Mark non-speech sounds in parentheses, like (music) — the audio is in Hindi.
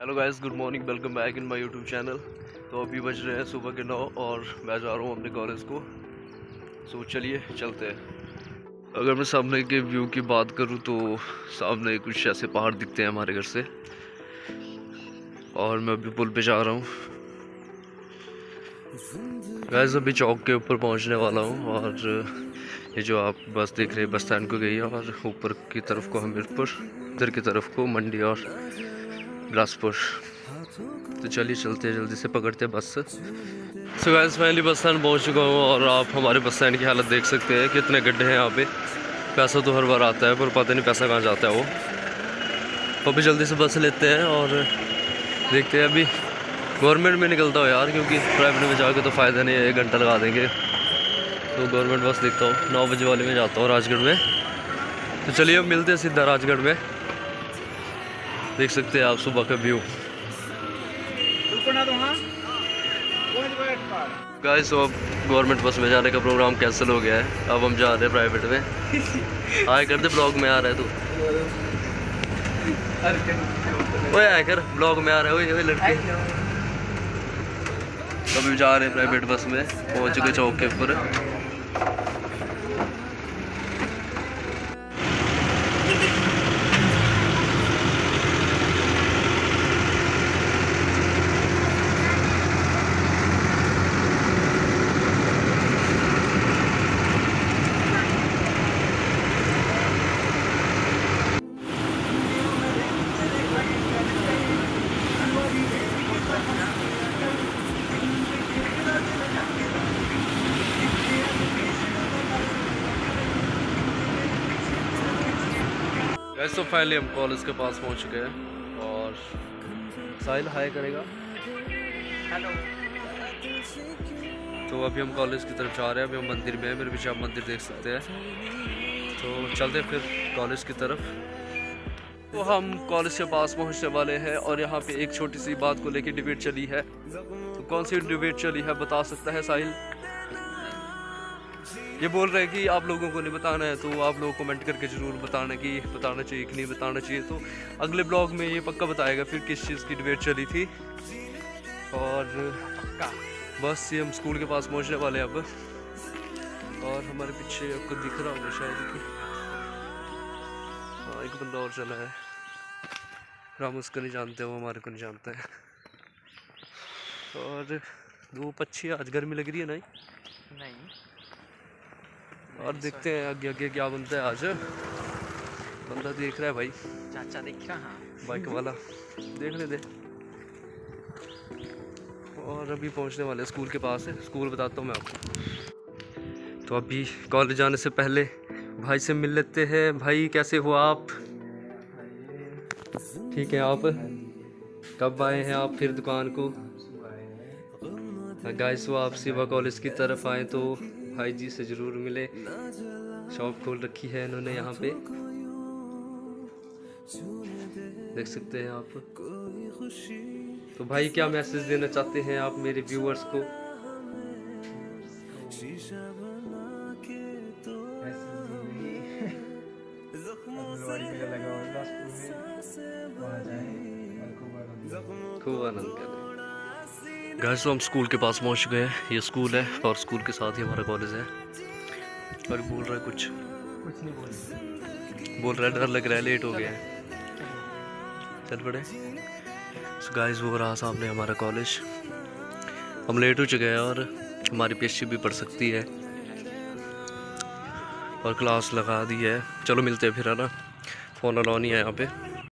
Hello guys good morning welcome back in my YouTube channel तो अभी बज रहे हैं सुबह के नौ और मैं जा रहा हूँ अपने कॉलेज को। सो चलिए, चलते हैं। अगर मैं सामने के व्यू की बात करूँ तो सामने कुछ ऐसे पहाड़ दिखते हैं हमारे घर से। और मैं अभी पुल पे जा रहा हूँ। गैस अभी चौक के ऊपर पहुँचने वाला हूँ और ये जो आप बस देख रहे हैं, बस स्टैंड को गई है और ऊपर की तरफ़ को हमीरपुर इधर की तरफ़ को मंडी और बिलासपुर तो चलिए चलते हैं, जल्दी से पकड़ते हैं बस। से so guys finally bus stand पहुँच चुका हूँ और आप हमारे बस स्टैंड की हालत देख सकते हैं कितने गड्ढे हैं यहाँ पे। पैसा तो हर बार आता है, पर पता नहीं पैसा कहाँ जाता है वो। तो अभी जल्दी से बस लेते हैं और देखते हैं अभी। गवर्नमेंट में निकलता हो यार, क्योंकि प्राइवेट में जाके तो फ़ायदा नहीं है, एक घंटा लगा देंगे। तो गवर्नमेंट बस देखता हूँ, नौ बजे वाले में जाता हूँ राजगढ़ में। तो चलिए अब मिलते हैं सीधा राजगढ़ में। देख सकते हैं आप सुबह का व्यू। गाइस तो अब गवर्नमेंट बस में जाने का प्रोग्राम कैंसिल हो गया है। अब हम जा रहे हैं प्राइवेट में। (laughs) आए कर दे ब्लॉग में आ रहा है तू। ओए आए कर ब्लॉग में आ रहा है ओए ओए लड़के। अभी जा रहे हैं प्राइवेट बस में पहुँच चुके चौक के ऊपर। वैसे तो फाइनली हम कॉलेज के पास पहुँच चुके हैं और साहिल हाय करेगा। हेलो तो अभी हम कॉलेज की तरफ़ जा रहे हैं अभी हम मंदिर में हैं मेरे पीछे आप मंदिर देख सकते हैं। तो चलते हैं फिर कॉलेज की तरफ़। तो हम कॉलेज के पास पहुँचने वाले हैं और यहाँ पे एक छोटी सी बात को लेकर डिबेट चली है। तो कौन सी डिबेट चली है बता सकता है साहिल? ये बोल रहे हैं कि आप लोगों को नहीं बताना है तो आप लोग कमेंट करके ज़रूर बताना कि बताना चाहिए कि नहीं बताना चाहिए। तो अगले ब्लॉग में ये पक्का बताएगा फिर किस चीज़ की डिबेट चली थी। और बस ये हम स्कूल के पास पहुँचने वाले हैं अब। और हमारे पीछे आपको दिख रहा होगा शायद कि हाँ एक बंदा और चला है। फिर हम उसको नहीं जानते, वो हमारे को नहीं जानते। है और अच्छी है आज गर्मी लग रही है, नहीं? नहीं। और देखते हैं आगे आगे क्या बनता है आज। बंदा देख रहा है भाई। चाचा दिख रहा है बाइक वाला। देख ले दे और अभी पहुँचने वाले स्कूल के पास। है स्कूल बताता हूँ मैं आपको। तो अभी कॉलेज जाने से पहले भाई से मिल लेते हैं। भाई कैसे हो आप? ठीक है आप? कब आए हैं आप फिर दुकान को? गाइस वो आप सिवा कॉलेज की तरफ़ आए तो भाई जी से ज़रूर मिले। शॉप खोल रखी है इन्होंने यहाँ पे। देख सकते हैं आप। तो भाई, क्या मैसेज देना चाहते हैं आप मेरे व्यूअर्स को? खूब आनंद करें गाइस तो हम स्कूल के पास पहुँच गए हैं। ये स्कूल है और स्कूल के साथ ही हमारा कॉलेज है। और बोल रहा है कुछ। कुछ नहीं बोल बोल रहा है डर लग रहा है लेट हो गया है। चल पड़े। सो गाइस वो रहा सामने हमारा कॉलेज हम लेट हो चुके हैं और हमारी पीएचसी भी पढ़ सकती है। और क्लास लगा दी है। चलो मिलते हैं फिर है ना? फ़ोन अलाउ नहीं है यहाँ पे।